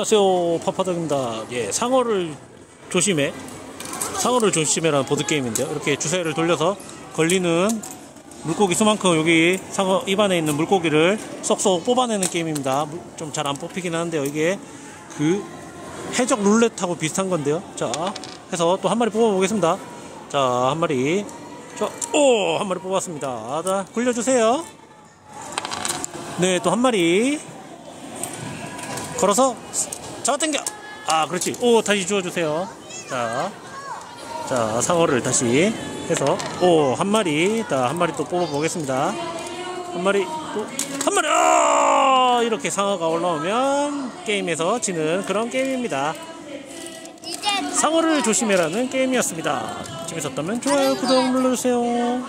안녕하세요 파파덕입니다. 예 상어를 조심해. 상어를 조심해라는 보드게임인데요. 이렇게 주사위를 돌려서 걸리는 물고기 수만큼 여기 상어 입안에 있는 물고기를 쏙쏙 뽑아내는 게임입니다. 좀 잘 안 뽑히긴 하는데요. 이게 그 해적 룰렛하고 비슷한 건데요. 자 해서 또 한 마리 뽑아 보겠습니다. 자 한 마리. 자오한 마리 뽑았습니다. 자 굴려주세요. 네 또 한 마리 걸어서 잡아 당겨. 아 그렇지. 오 다시 주워주세요. 자, 자 상어를 다시 해서 오 한 마리 자 한 마리 또 뽑아 보겠습니다. 한 마리 또 한 마리! 아 이렇게 상어가 올라오면 게임에서 지는 그런 게임입니다. 상어를 조심해라는 게임이었습니다. 재밌었다면 좋아요 구독 눌러주세요